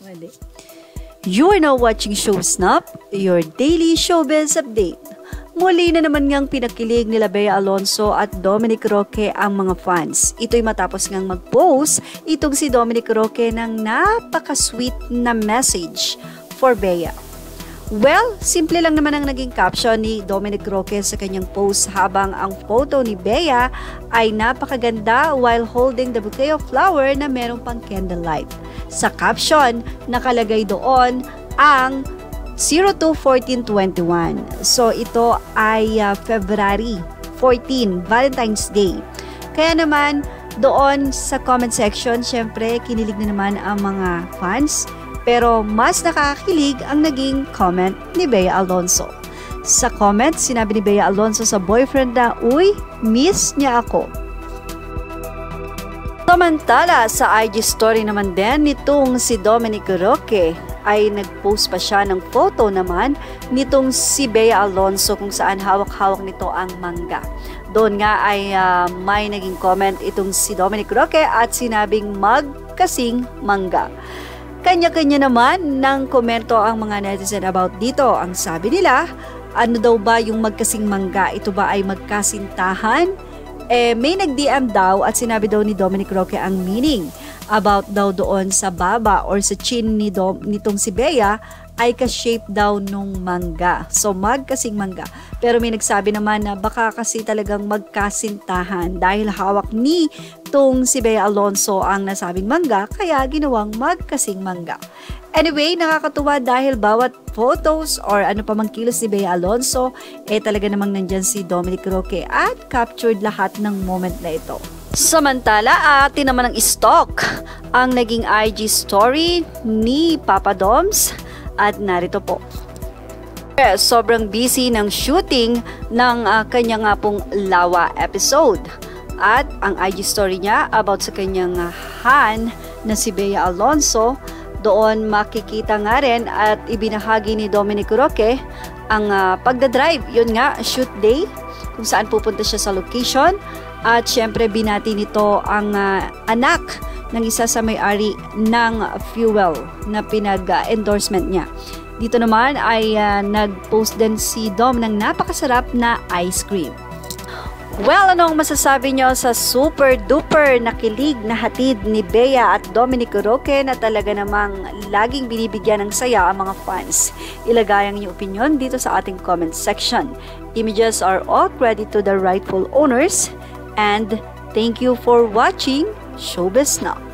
Mali. You are now watching Show Snap, your daily showbiz update. Muli na naman ngang pinakilig nila Bea Alonso at Dominic Roque ang mga fans. Ito'y matapos ngang mag-post itong si Dominic Roque ng napaka-sweet na message for Bea. Well, simple lang naman ang naging caption ni Dominic Roque sa kanyang post habang ang photo ni Bea ay napakaganda while holding the bouquet of flower na merong pang candlelight. Sa caption, nakalagay doon ang 02-14-21. So ito ay uh, February 14, Valentine's Day. Kaya naman, doon sa comment section, syempre, kinilig na naman ang mga fans pero mas nakakakilig ang naging comment ni Bea Alonso. Sa comment, sinabi ni Bea Alonso sa boyfriend na, Uy, miss niya ako. Samantala, sa IG story naman din nitong si Dominic Roque ay nagpost pa siya ng photo naman nitong si Bea Alonso kung saan hawak-hawak nito ang mangga. Doon nga ay uh, may naging comment itong si Dominic Roque at sinabing magkasing mangga. Kanya-kanya naman ng komento ang mga netizen about dito. Ang sabi nila, ano daw ba yung magkasing mangga? Ito ba ay magkasintahan? Eh, may nag-DM daw at sinabi daw ni Dominic Roque ang meaning about daw doon sa baba or sa chin ni Dom, nitong si Bea ay ka-shape daw nung mangga. So magkasing mangga. Pero may nagsabi naman na baka kasi talagang magkasintahan dahil hawak ni tong si Bea Alonso ang nasabing mangga kaya ginawang magkasing mangga. Anyway, nakakatuwa dahil bawat photos or ano pa mang kilos ni Bea Alonso, eh talaga namang nandyan si Dominic Roque at captured lahat ng moment na ito. Samantala, atin naman ang stock ang naging IG story ni Papa Doms at narito po. Sobrang busy ng shooting ng uh, kanyang nga pong Lawa episode. At ang IG story niya about sa kanyang Han na si Bea Alonso, doon makikita nga rin at ibinahagi ni Dominic Roque ang uh, pagdadrive. Yun nga, shoot day, kung saan pupunta siya sa location. At syempre binati nito ang uh, anak ng isa sa may-ari ng fuel na pinag-endorsement niya. Dito naman ay uh, nag-post din si Dom ng napakasarap na ice cream. Well, anong masasabi nyo sa super duper nakilig na hatid ni Bea at Dominic Roque na talaga namang laging binibigyan ng saya ang mga fans? Ilagay ang inyong opinion dito sa ating comment section. Images are all credit to the rightful owners and thank you for watching Showbiz Now.